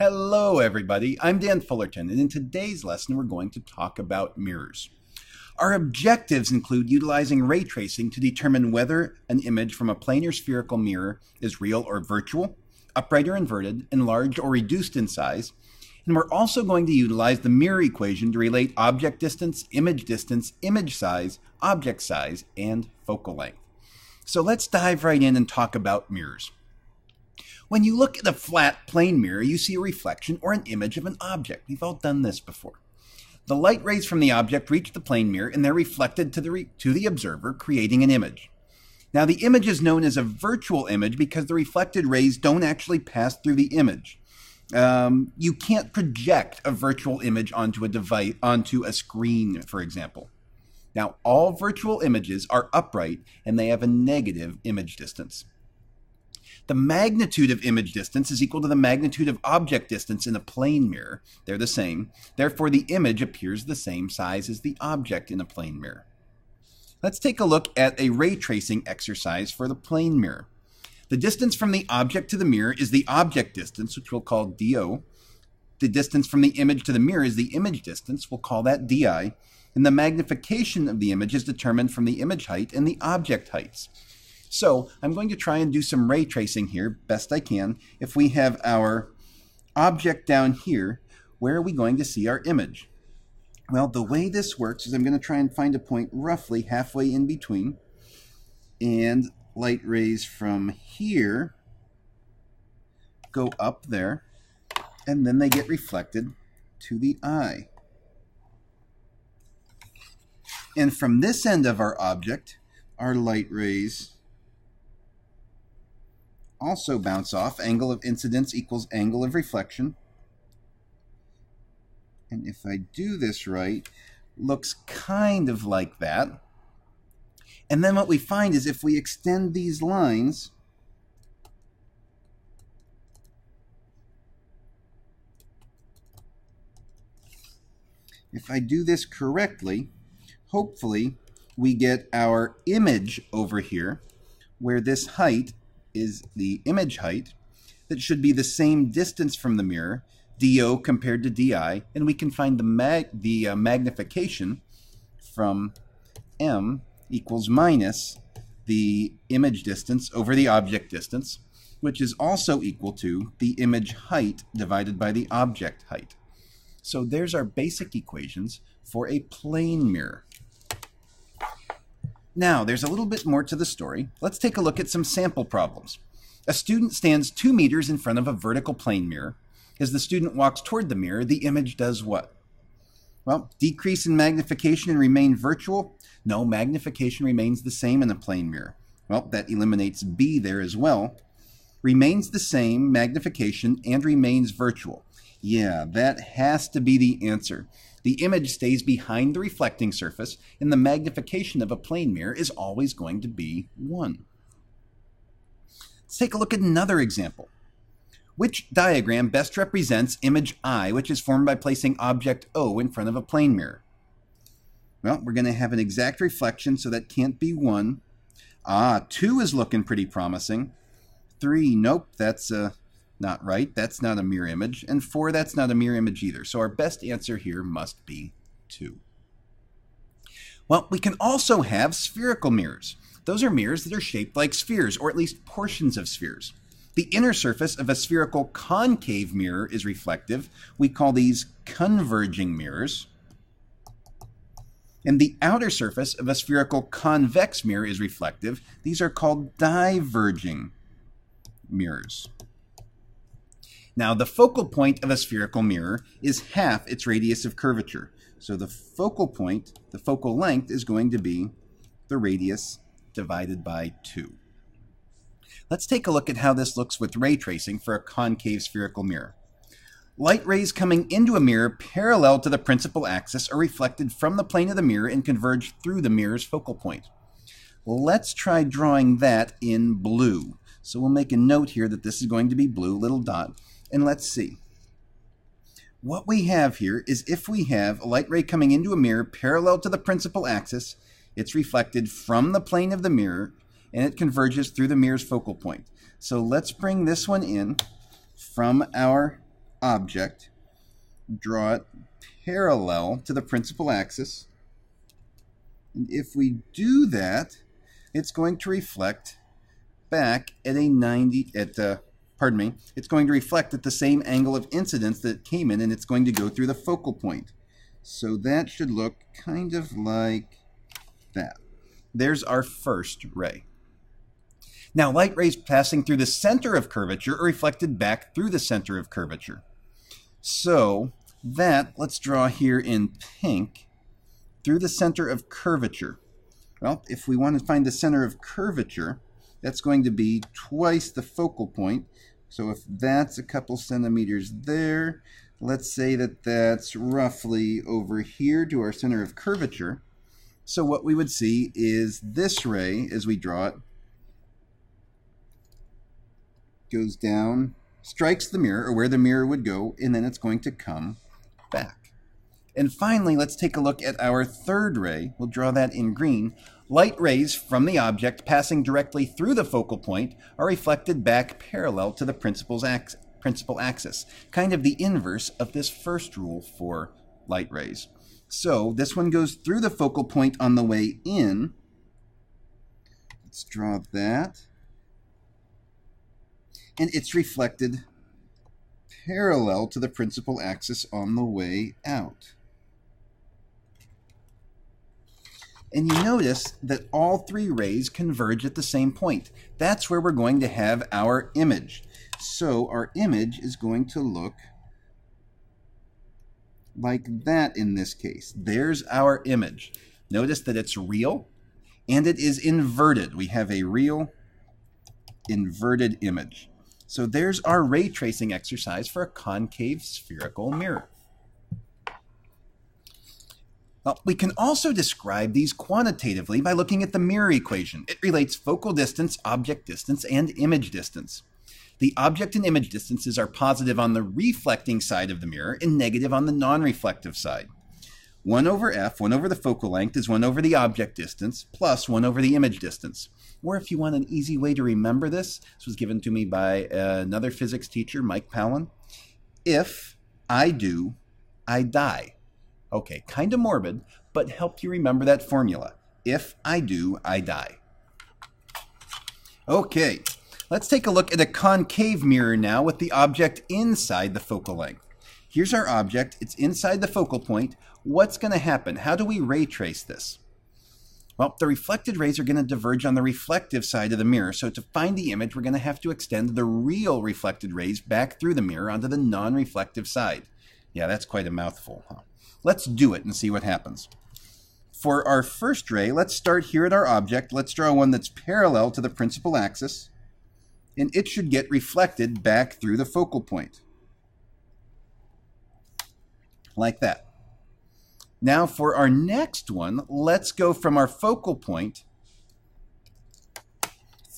Hello, everybody. I'm Dan Fullerton, and in today's lesson, we're going to talk about mirrors. Our objectives include utilizing ray tracing to determine whether an image from a planar or spherical mirror is real or virtual, upright or inverted, enlarged or reduced in size, and we're also going to utilize the mirror equation to relate object distance, image distance, image size, object size, and focal length. So let's dive right in and talk about mirrors. When you look at a flat plane mirror, you see a reflection or an image of an object. We've all done this before. The light rays from the object reach the plane mirror and they're reflected to the, re- to the observer, creating an image. Now, the image is known as a virtual image because the reflected rays don't actually pass through the image. Um, you can't project a virtual image onto a device, onto a screen, for example. Now, all virtual images are upright and they have a negative image distance. The magnitude of image distance is equal to the magnitude of object distance in a plane mirror. They're the same. Therefore, the image appears the same size as the object in a plane mirror. Let's take a look at a ray tracing exercise for the plane mirror. The distance from the object to the mirror is the object distance, which we'll call DO. The distance from the image to the mirror is the image distance, we'll call that DI. And the magnification of the image is determined from the image height and the object heights. So I'm going to try and do some ray tracing here, best I can. If we have our object down here, where are we going to see our image? Well, the way this works is I'm going to try and find a point roughly halfway in between. And light rays from here go up there, and then they get reflected to the eye. And from this end of our object, our light rays also bounce off. Angle of incidence equals angle of reflection. And if I do this right, looks kind of like that. And then what we find is if we extend these lines, if I do this correctly, hopefully we get our image over here where this height is the image height that should be the same distance from the mirror, DO compared to DI, and we can find the, mag the uh, magnification from M equals minus the image distance over the object distance, which is also equal to the image height divided by the object height. So there's our basic equations for a plane mirror. Now, there's a little bit more to the story. Let's take a look at some sample problems. A student stands two meters in front of a vertical plane mirror. As the student walks toward the mirror, the image does what? Well, decrease in magnification and remain virtual? No, magnification remains the same in a plane mirror. Well, that eliminates B there as well. Remains the same, magnification, and remains virtual. Yeah, that has to be the answer. The image stays behind the reflecting surface, and the magnification of a plane mirror is always going to be 1. Let's take a look at another example. Which diagram best represents image I, which is formed by placing object O in front of a plane mirror? Well, we're going to have an exact reflection, so that can't be 1. Ah, 2 is looking pretty promising. 3, nope, that's uh, not right. That's not a mirror image. And 4, that's not a mirror image either. So our best answer here must be 2. Well, we can also have spherical mirrors. Those are mirrors that are shaped like spheres, or at least portions of spheres. The inner surface of a spherical concave mirror is reflective. We call these converging mirrors. And the outer surface of a spherical convex mirror is reflective. These are called diverging mirrors. Now, the focal point of a spherical mirror is half its radius of curvature. So the focal point, the focal length, is going to be the radius divided by 2. Let's take a look at how this looks with ray tracing for a concave spherical mirror. Light rays coming into a mirror parallel to the principal axis are reflected from the plane of the mirror and converge through the mirror's focal point. Let's try drawing that in blue. So we'll make a note here that this is going to be blue, little dot, and let's see. What we have here is if we have a light ray coming into a mirror parallel to the principal axis, it's reflected from the plane of the mirror and it converges through the mirror's focal point. So let's bring this one in from our object, draw it parallel to the principal axis. And if we do that, it's going to reflect back at a 90, at, uh, pardon me, it's going to reflect at the same angle of incidence that came in, and it's going to go through the focal point. So that should look kind of like that. There's our first ray. Now, light rays passing through the center of curvature are reflected back through the center of curvature. So that, let's draw here in pink, through the center of curvature. Well, if we want to find the center of curvature, that's going to be twice the focal point. So if that's a couple centimeters there, let's say that that's roughly over here to our center of curvature. So what we would see is this ray, as we draw it, goes down, strikes the mirror, or where the mirror would go, and then it's going to come back. And finally, let's take a look at our third ray. We'll draw that in green. Light rays from the object passing directly through the focal point are reflected back parallel to the principal's principal axis, kind of the inverse of this first rule for light rays. So this one goes through the focal point on the way in. Let's draw that and it's reflected parallel to the principal axis on the way out. And you notice that all three rays converge at the same point. That's where we're going to have our image. So our image is going to look like that in this case. There's our image. Notice that it's real and it is inverted. We have a real inverted image. So there's our ray tracing exercise for a concave spherical mirror. Well, we can also describe these quantitatively by looking at the mirror equation. It relates focal distance, object distance, and image distance. The object and image distances are positive on the reflecting side of the mirror and negative on the non-reflective side. 1 over f, 1 over the focal length, is 1 over the object distance, plus 1 over the image distance. Or if you want an easy way to remember this, this was given to me by uh, another physics teacher, Mike Palin. If I do, I die. Okay, kind of morbid, but help you remember that formula. If I do, I die. Okay, let's take a look at a concave mirror now with the object inside the focal length. Here's our object. It's inside the focal point. What's going to happen? How do we ray trace this? Well, the reflected rays are going to diverge on the reflective side of the mirror, so to find the image, we're going to have to extend the real reflected rays back through the mirror onto the non-reflective side. Yeah, that's quite a mouthful. Huh? Let's do it and see what happens. For our first ray, let's start here at our object. Let's draw one that's parallel to the principal axis, and it should get reflected back through the focal point. Like that. Now for our next one, let's go from our focal point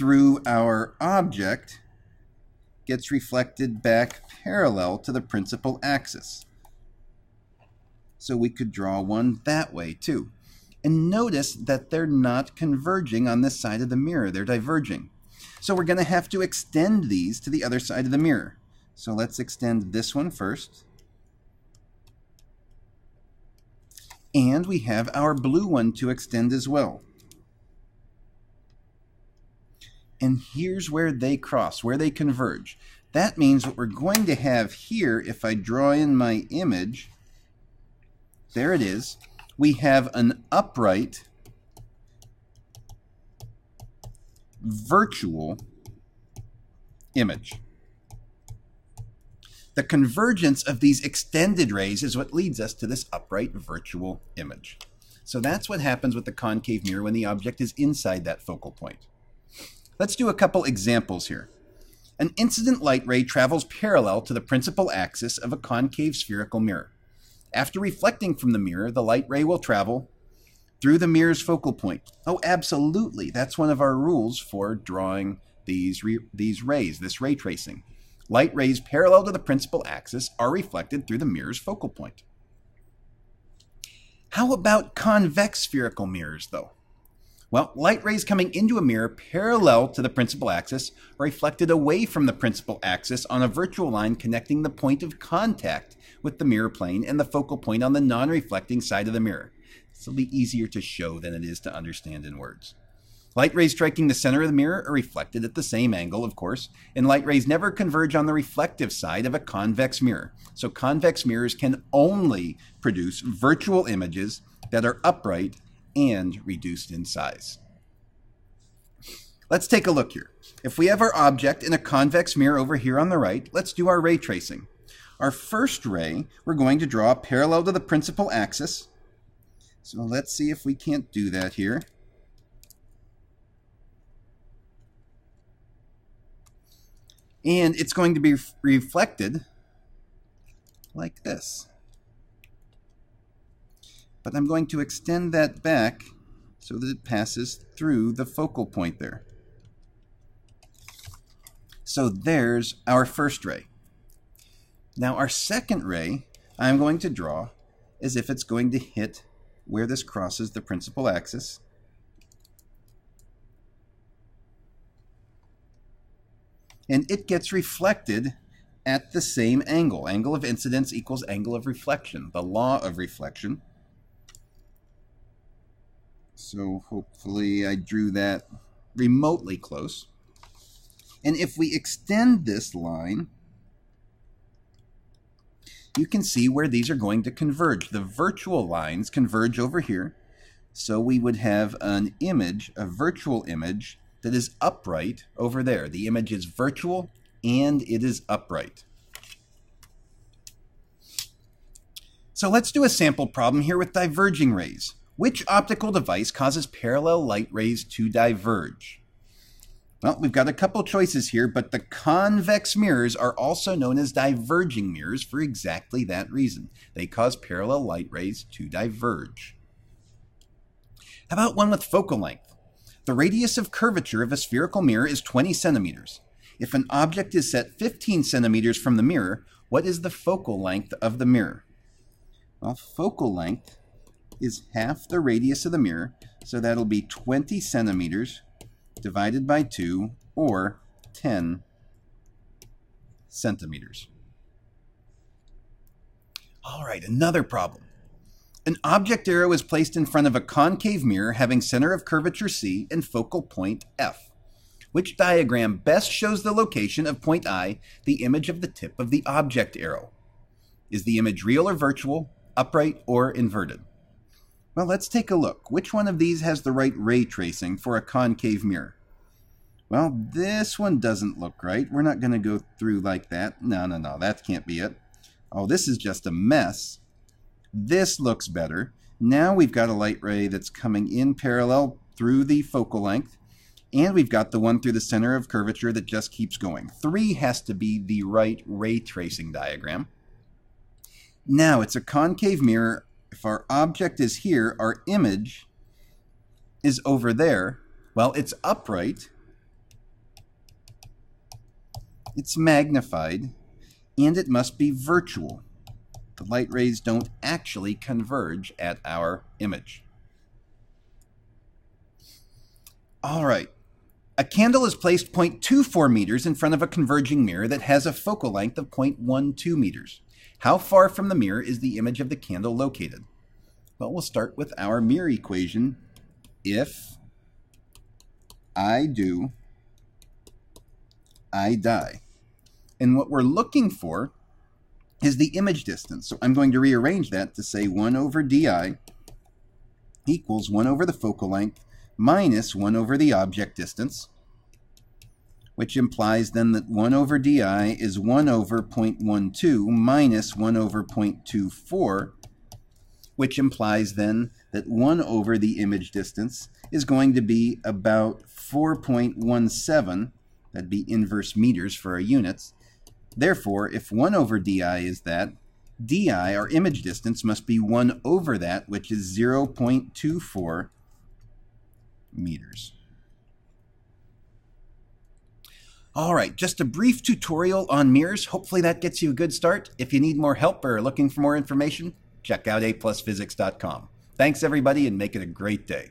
through our object gets reflected back parallel to the principal axis. So we could draw one that way too. And notice that they're not converging on this side of the mirror, they're diverging. So we're going to have to extend these to the other side of the mirror. So let's extend this one first. And we have our blue one to extend as well. And here's where they cross, where they converge. That means what we're going to have here, if I draw in my image, there it is, we have an upright virtual image. The convergence of these extended rays is what leads us to this upright virtual image. So that's what happens with the concave mirror when the object is inside that focal point. Let's do a couple examples here. An incident light ray travels parallel to the principal axis of a concave spherical mirror. After reflecting from the mirror, the light ray will travel through the mirror's focal point. Oh, absolutely. That's one of our rules for drawing these, these rays, this ray tracing. Light rays parallel to the principal axis are reflected through the mirror's focal point. How about convex spherical mirrors, though? Well, light rays coming into a mirror parallel to the principal axis are reflected away from the principal axis on a virtual line connecting the point of contact with the mirror plane and the focal point on the non-reflecting side of the mirror. This will be easier to show than it is to understand in words. Light rays striking the center of the mirror are reflected at the same angle, of course, and light rays never converge on the reflective side of a convex mirror. So convex mirrors can only produce virtual images that are upright and reduced in size. Let's take a look here. If we have our object in a convex mirror over here on the right, let's do our ray tracing. Our first ray, we're going to draw parallel to the principal axis. So let's see if we can't do that here. And it's going to be reflected like this. But I'm going to extend that back so that it passes through the focal point there. So there's our first ray. Now our second ray, I'm going to draw as if it's going to hit where this crosses the principal axis. And it gets reflected at the same angle. Angle of incidence equals angle of reflection, the law of reflection. So hopefully I drew that remotely close. And if we extend this line, you can see where these are going to converge. The virtual lines converge over here. So we would have an image, a virtual image, that is upright over there. The image is virtual and it is upright. So let's do a sample problem here with diverging rays. Which optical device causes parallel light rays to diverge? Well, we've got a couple choices here, but the convex mirrors are also known as diverging mirrors for exactly that reason. They cause parallel light rays to diverge. How about one with focal length? The radius of curvature of a spherical mirror is 20 centimeters. If an object is set 15 centimeters from the mirror, what is the focal length of the mirror? Well, focal length is half the radius of the mirror, so that'll be 20 centimeters divided by 2, or 10 centimeters. All right, another problem. An object arrow is placed in front of a concave mirror having center of curvature C and focal point F. Which diagram best shows the location of point I, the image of the tip of the object arrow? Is the image real or virtual, upright or inverted? Well, let's take a look. Which one of these has the right ray tracing for a concave mirror? Well, this one doesn't look right. We're not going to go through like that. No, no, no, that can't be it. Oh, this is just a mess. This looks better. Now we've got a light ray that's coming in parallel through the focal length. And we've got the one through the center of curvature that just keeps going. Three has to be the right ray tracing diagram. Now, it's a concave mirror if our object is here, our image is over there. Well, it's upright, it's magnified, and it must be virtual. The light rays don't actually converge at our image. All right. A candle is placed 0.24 meters in front of a converging mirror that has a focal length of 0.12 meters. How far from the mirror is the image of the candle located? Well, we'll start with our mirror equation. If I do, I die. And what we're looking for is the image distance. So I'm going to rearrange that to say 1 over di equals 1 over the focal length minus 1 over the object distance which implies then that 1 over di is 1 over 0.12 minus 1 over 0.24, which implies then that 1 over the image distance is going to be about 4.17, that'd be inverse meters for our units. Therefore, if 1 over di is that, di, our image distance, must be 1 over that, which is 0.24 meters. All right, just a brief tutorial on mirrors. Hopefully that gets you a good start. If you need more help or are looking for more information, check out aplusphysics.com. Thanks, everybody, and make it a great day.